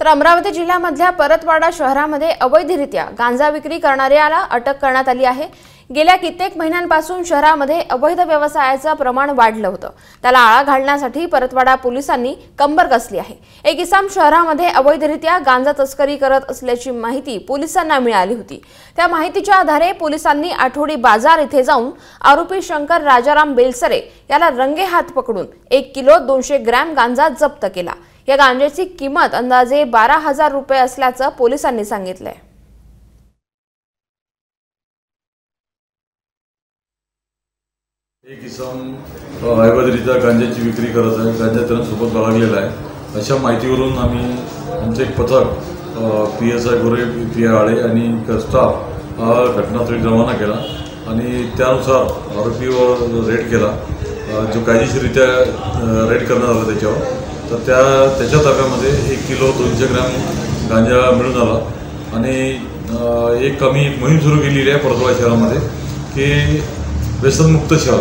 तर अमरावती जिल्ह्यामधल्या परतवाडा शहरामध्ये अवैधरित्या गांजा विक्री करणाऱ्याला अटक करण्यात आली आहे. गेल्या कित्येक महिन्यांपासून शहरामध्ये अवैध व्यवसायाचं प्रमाण वाढलं होतं. त्याला आळा घालण्यासाठी परतवाडा पोलिसांनी कंबर कसली आहे. एक इसाम शहरामध्ये अवैधरित्या गांजा तस्करी करत असल्याची माहिती पोलिसांना मिळाली होती. त्या माहितीच्या आधारे पोलिसांनी आठवडी बाजार इथे जाऊन आरोपी शंकर राजाराम बेलसरे याला रंगेहात पकडून एक किलो दोनशे ग्रॅम गांजा जप्त केला. या गांजेची किंमत अंदाजे बारा हजार रुपये असल्याचं पोलिसांनी सांगितलंय. एक इसम अ, गांज्याची गांजाची विक्री करत आहे. गांजा त्यांच्यासोबत बाळगलेला आहे. अशा माहितीवरून आम्ही आमचं एक पथक P S I Gore P I Aale आणि स्टाफ हा घटनास्थळी रवाना केला आणि त्यानुसार आरोपीवर रेड केला. जो कायदेशीररित्या रेड करण्यात आला त्याच्यावर. तर त्या त्याच्या ताब्यामध्ये एक किलो दोनशे ग्रॅम गांजा मिळून आला. आणि एक आम्ही मोहीम सुरू केलेली आहे परतवाडा शहरामध्ये की व्यसनमुक्त शहर.